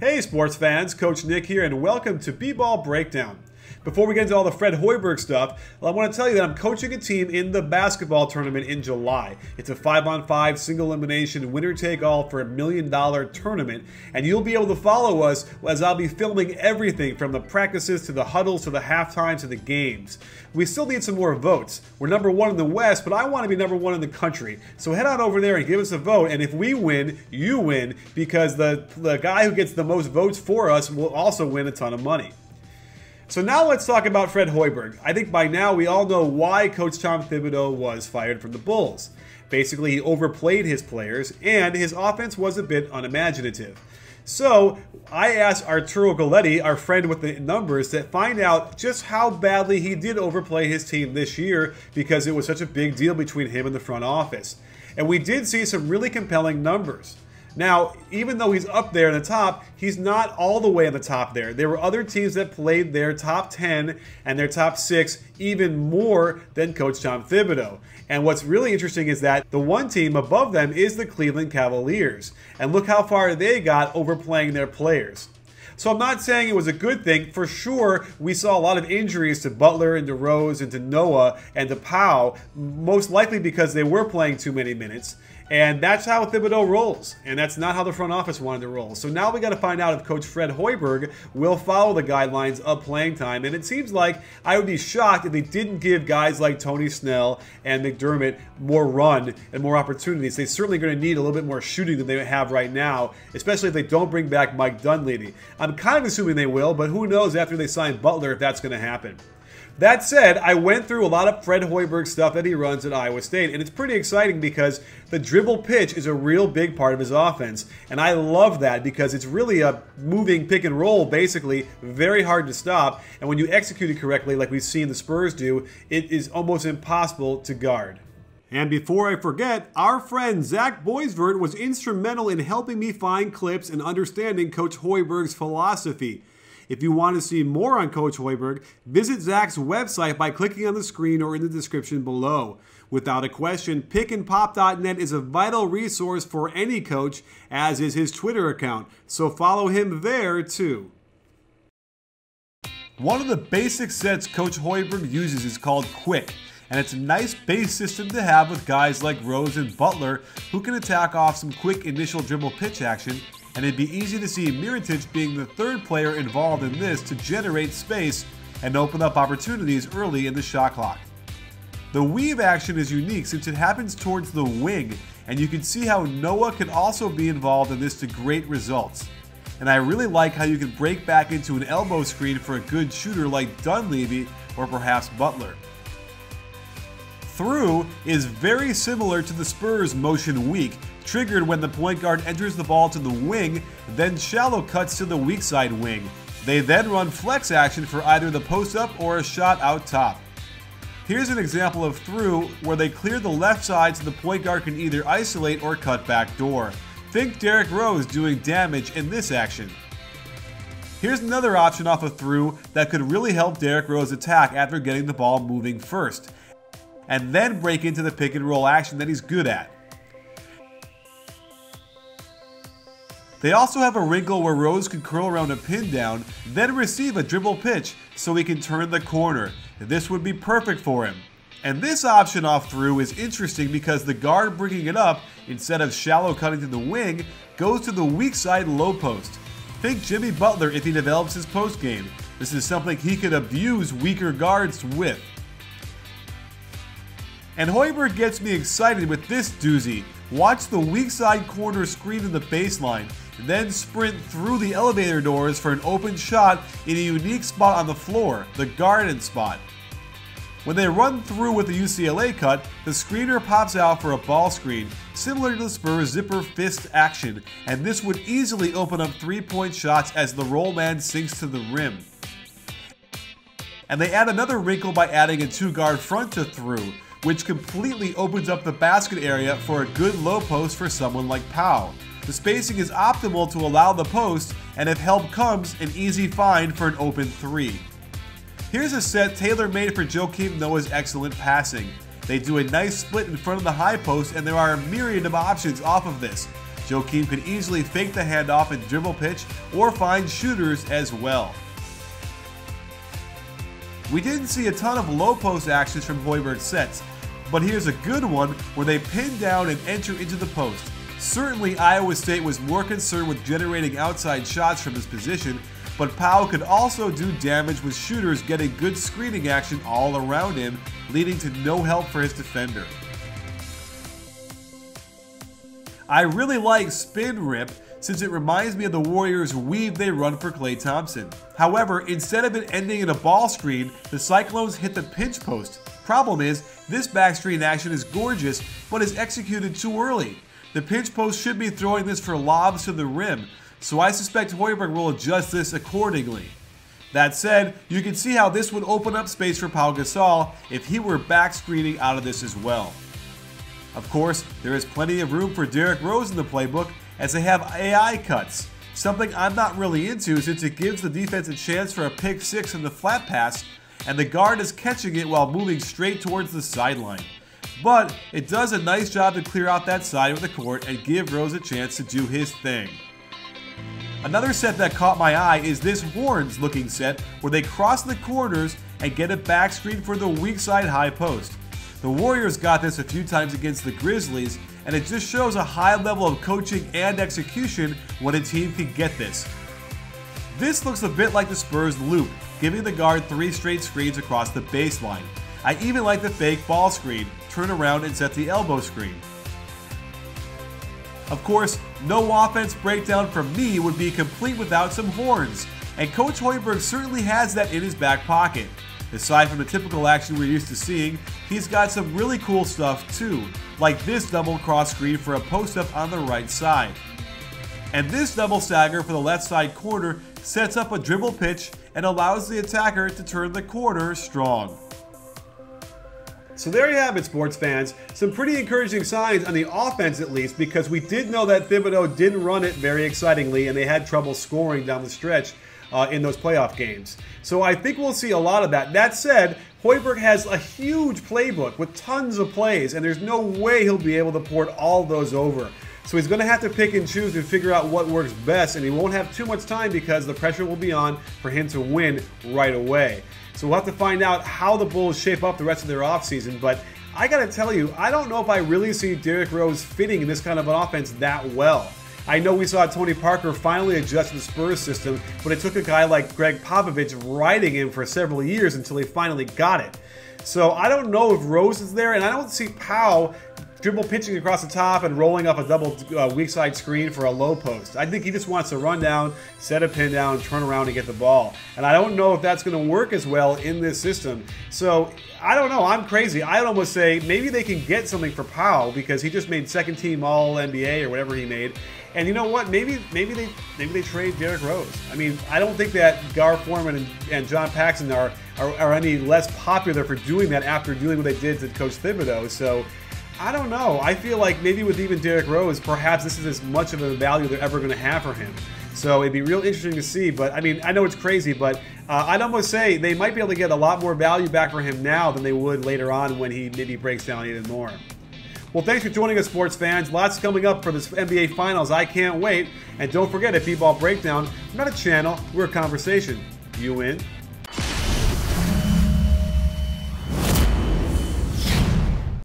Hey sports fans, Coach Nick here and welcome to B-Ball Breakdown. Before we get into all the Fred Hoiberg stuff, I want to tell you that I'm coaching a team in the basketball tournament in July. It's a 5 on 5 single elimination winner take all for a million dollar tournament, and you'll be able to follow us as I'll be filming everything from the practices to the huddles to the halftimes to the games. We still need some more votes. We're number one in the West, but I want to be number one in the country. So head on over there and give us a vote, and if we win, you win because the, the guy who gets the most votes for us will also win a ton of money. So now let's talk about Fred Hoiberg. I think by now we all know why Coach Tom Thibodeau was fired from the Bulls. Basically, he overplayed his players, and his offense was a bit unimaginative. So I asked Arturo Galletti, our friend with the numbers, to find out just how badly he did overplay his team this year because it was such a big deal between him and the front office. And we did see some really compelling numbers. Now, even though he's up there in the top, he's not all the way in the top there. There were other teams that played their top 10 and their top 6 even more than Coach Tom Thibodeau. And what's really interesting is that the one team above them is the Cleveland Cavaliers. And look how far they got overplaying their players. So I'm not saying it was a good thing. For sure, we saw a lot of injuries to Butler and to Rose and to Noah and to Pau, most likely because they were playing too many minutes. And that's how Thibodeau rolls. And that's not how the front office wanted to roll. So now we got to find out if Coach Fred Hoiberg will follow the guidelines of playing time. And it seems like I would be shocked if they didn't give guys like Tony Snell and McDermott more run and more opportunities. They're certainly going to need a little bit more shooting than they have right now, especially if they don't bring back Mike Dunleavy. I'm kind of assuming they will, but who knows after they sign Butler if that's going to happen. That said, I went through a lot of Fred Hoiberg stuff that he runs at Iowa State, and it's pretty exciting because the dribble pitch is a real big part of his offense. And I love that because it's really a moving pick and roll, basically, very hard to stop. And when you execute it correctly, like we've seen the Spurs do, it is almost impossible to guard. And before I forget, our friend Zak Boisvert was instrumental in helping me find clips and understanding Coach Hoiberg's philosophy. If you want to see more on Coach Hoiberg, visit Zak's website by clicking on the screen or in the description below. Without a question, pickandpop.net is a vital resource for any coach, as is his Twitter account, so follow him there too. One of the basic sets Coach Hoiberg uses is called Quick, and it's a nice base system to have with guys like Rose and Butler who can attack off some quick initial dribble pitch action and it'd be easy to see Mirotic being the third player involved in this to generate space and open up opportunities early in the shot clock. The weave action is unique since it happens towards the wing, and you can see how Noah can also be involved in this to great results. And I really like how you can break back into an elbow screen for a good shooter like Dunleavy or perhaps Butler. Through is very similar to the Spurs motion weak, triggered when the point guard enters the ball to the wing, then shallow cuts to the weak side wing. They then run flex action for either the post up or a shot out top. Here's an example of through where they clear the left side so the point guard can either isolate or cut back door. Think Derrick Rose doing damage in this action. Here's another option off a through that could really help Derrick Rose attack after getting the ball moving first, and then break into the pick and roll action that he's good at. They also have a wrinkle where Rose can curl around a pin down, then receive a dribble pitch so he can turn the corner. This would be perfect for him. And this option off through is interesting because the guard bringing it up, instead of shallow cutting to the wing, goes to the weak side low post. Think Jimmy Butler if he develops his post game. This is something he could abuse weaker guards with. And Hoiberg gets me excited with this doozy. Watch the weak side corner screen in the baseline then sprint through the elevator doors for an open shot in a unique spot on the floor, the garden spot. When they run through with the UCLA cut, the screener pops out for a ball screen, similar to the Spurs zipper fist action, and this would easily open up three point shots as the roll man sinks to the rim. And they add another wrinkle by adding a two guard front to through, which completely opens up the basket area for a good low post for someone like Pau. The spacing is optimal to allow the post, and if help comes, an easy find for an open three. Here's a set tailor-made for Joakim Noah's excellent passing. They do a nice split in front of the high post, and there are a myriad of options off of this. Joakim could easily fake the handoff and dribble pitch or find shooters as well. We didn't see a ton of low post actions from Hoiberg's sets, but here's a good one where they pin down and enter into the post. Certainly, Iowa State was more concerned with generating outside shots from his position, but Pau could also do damage with shooters getting good screening action all around him, leading to no help for his defender. I really like Spin Rip since it reminds me of the Warriors' weave they run for Klay Thompson. However, instead of it ending in a ball screen, the Cyclones hit the pinch post. Problem is, this back screen action is gorgeous, but is executed too early. The pinch post should be throwing this for lobs to the rim, so I suspect Hoiberg will adjust this accordingly. That said, you can see how this would open up space for Pau Gasol if he were back screening out of this as well. Of course, there is plenty of room for Derrick Rose in the playbook as they have AI cuts, something I'm not really into since it gives the defense a chance for a pick six in the flat pass, and the guard is catching it while moving straight towards the sideline. But it does a nice job to clear out that side of the court and give Rose a chance to do his thing. Another set that caught my eye is this Horns looking set where they cross the corners and get a back screen for the weak side high post. The Warriors got this a few times against the Grizzlies, and it just shows a high level of coaching and execution when a team can get this. This looks a bit like the Spurs loop, giving the guard three straight screens across the baseline. I even like the fake ball screen, turn around and set the elbow screen. Of course, no offense breakdown from me would be complete without some horns, and Coach Hoiberg certainly has that in his back pocket. Aside from the typical action we're used to seeing, he's got some really cool stuff too, like this double cross screen for a post up on the right side. And this double stagger for the left side corner sets up a dribble pitch and allows the attacker to turn the corner strong. So there you have it, sports fans. Some pretty encouraging signs on the offense, at least, because we did know that Thibodeau didn't run it very excitingly, and they had trouble scoring down the stretch uh, in those playoff games. So I think we'll see a lot of that. That said, Hoiberg has a huge playbook with tons of plays, and there's no way he'll be able to port all those over. So he's going to have to pick and choose and figure out what works best, and he won't have too much time because the pressure will be on for him to win right away. So we'll have to find out how the Bulls shape up the rest of their offseason. But I got to tell you, I don't know if I really see Derrick Rose fitting in this kind of an offense that well. I know we saw Tony Parker finally adjust the Spurs system, but it took a guy like Gregg Popovich riding him for several years until he finally got it. So I don't know if Rose is there, and I don't see Pau dribble pitching across the top and rolling up a double uh, weak side screen for a low post. I think he just wants to run down, set a pin down, turn around and get the ball. And I don't know if that's going to work as well in this system. So I don't know. I'm crazy. I'd almost say maybe they can get something for Pau because he just made second team All NBA or whatever he made. And you know what? Maybe maybe they maybe they trade Derrick Rose. I mean, I don't think that Gar Forman and, and John Paxson are, are, are any less popular for doing that after doing what they did to Coach Thibodeau. So I don't know. I feel like maybe with even Derrick Rose, perhaps this is as much of a value they're ever going to have for him. So it'd be real interesting to see. But I mean, I know it's crazy, but uh, I'd almost say they might be able to get a lot more value back for him now than they would later on when he maybe breaks down even more. Well, thanks for joining us, sports fans. Lots coming up for this NBA Finals. I can't wait. And don't forget, at B-Ball Breakdown, we're not a channel, we're a conversation. You in?